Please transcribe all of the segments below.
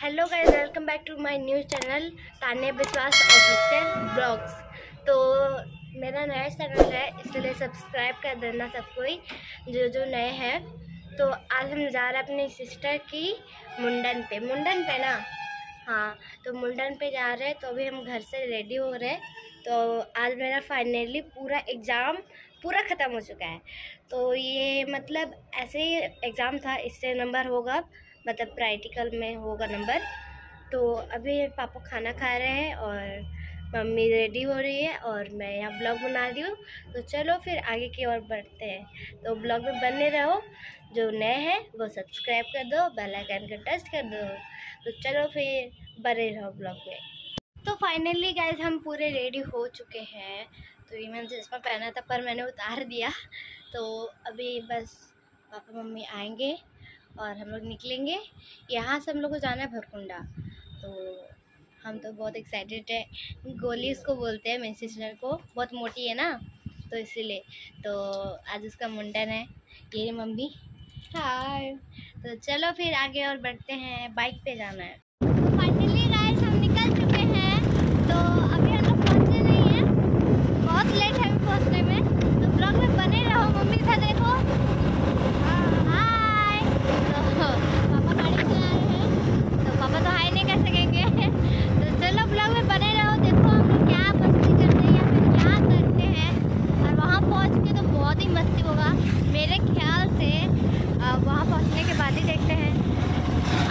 Hello guys welcome back to my new channel Tanya Vishwas official vlogs तो मेरा नया channel है, इसलिए सब्सक्राइब कर देना सब कोई जो जो नए हैं। तो आज हम जा रहे हैं अपनी सिस्टर की मुंडन पे। मुंडन पे ना? हाँ तो मुंडन पे जा रहे हैं तो अभी हम घर से रेडी हो रहे हैं। तो आज मेरा फाइनली पूरा एग्ज़ाम पूरा ख़त्म हो चुका है। तो ये मतलब ऐसे ही एग्ज़ाम था, इससे नंबर होगा। मतलब प्रैक्टिकल में होगा नंबर तो अभी पापा खाना खा रहे हैं और मम्मी रेडी हो रही है और मैं यहाँ ब्लॉग बना रही हूँ। तो चलो फिर आगे की ओर बढ़ते हैं। तो ब्लॉग में बने रहो, जो नए हैं वो सब्सक्राइब कर दो बेल आइकन का टच कर दो। तो चलो फिर बने रहो ब्लॉग में। तो फाइनली गाइज़ हम पूरे रेडी हो चुके हैं। तो ये मैंने चश्मा पहना था पर मैंने उतार दिया। तो अभी बस पापा मम्मी आएँगे। और हम लोग निकलेंगे। यहाँ से हम लोग को जाना है भरकुंडा। तो हम तो बहुत एक्साइटेड है। गोली उसको बोलते हैं मेरी सिस्टर को। बहुत मोटी है ना? तो इसीलिए। तो आज उसका मुंडन है। ये मम्मी। हाय तो चलो फिर आगे और बढ़ते हैं। बाइक पे जाना है। फाइनली गाइस हम निकल चुके हैं तो अभी हम लोग पहुँचे नहीं हैं बहुत लेट है हमें पहुँचने में तो ब्लॉग में बने रहो मम्मी था देखो हाय तो पापा गाड़ी चला रहे हैं तो पापा तो हाय नहीं कर सकेंगे तो चलो ब्लॉग में बने रहो देखो हम लोग क्या मस्ती करते हैं या फिर क्या करते हैं और वहाँ पहुँच के तो बहुत ही मस्ती होगा मेरे ख्याल से अ, वहाँ पहुँचने के बाद ही देखते हैं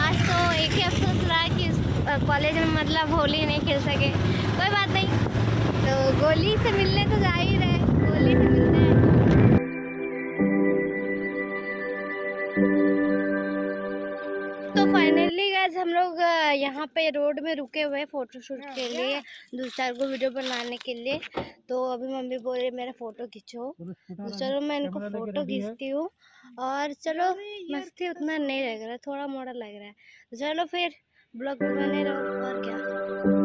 आज तो एक ही अफसोस रहा कि कॉलेज में मतलब होली नहीं खेल सके। कोई बात नहीं। तो गोली से मिलने तो जा ही रहे गोली से मिलते हैं। तो फाइनली गैस हम लोग यहाँ पे रोड में रुके हुए हैं फ़ोटो शूट के लिए दो चार को वीडियो बनाने के लिए। तो अभी मम्मी बोल रही मेरा फ़ोटो खींचो। तो चलो मैं इनको फ़ोटो खींचती हूँ। और चलो मस्ती उतना नहीं लग रहा है थोड़ा मोड़ा लग रहा है। तो चलो फिर ब्लॉग में बने रहो और क्या।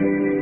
雨。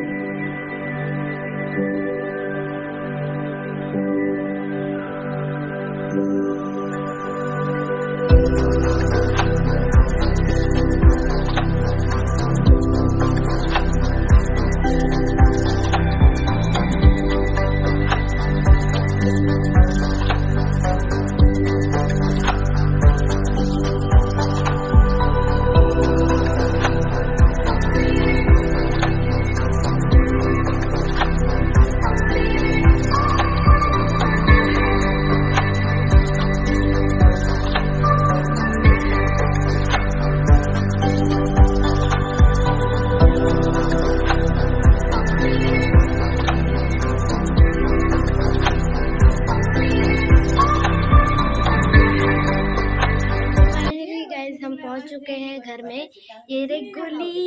पहुँच चुके हैं घर में। ये रे गोली।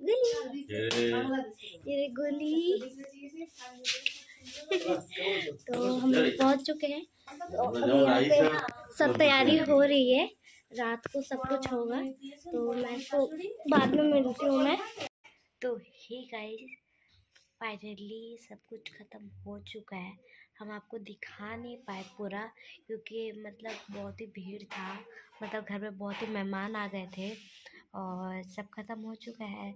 गोली ये रे गोली। तो हम लोग पहुँच चुके हैं। तो अभी यहाँ पे सब तैयारी हो रही है। रात को सब कुछ होगा। तो मैं तो बाद में मिलती हूँ मैं। तो ही गाइस फाइनली सब कुछ ख़त्म हो चुका है। हम आपको दिखा नहीं पाए पूरा, क्योंकि मतलब बहुत ही भीड़ था। मतलब घर में बहुत ही मेहमान आ गए थे और सब ख़त्म हो चुका है।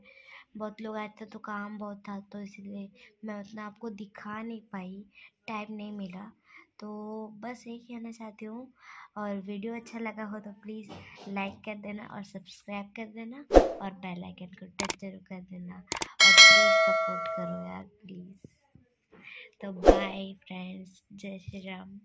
बहुत लोग आए थे तो काम बहुत था तो इसलिए मैं उतना आपको दिखा नहीं पाई। टाइम नहीं मिला। तो बस यही कहना चाहती हूँ। और वीडियो अच्छा लगा हो तो प्लीज़ लाइक कर देना और सब्सक्राइब कर देना और बेल आइकन को टच ज़रूर कर देना। और प्लीज़ सपोर्ट करो यार प्लीज़। तो बाय फ्रेंड्स जय श्री राम।